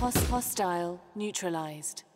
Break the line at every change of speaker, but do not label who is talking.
Hostile neutralized.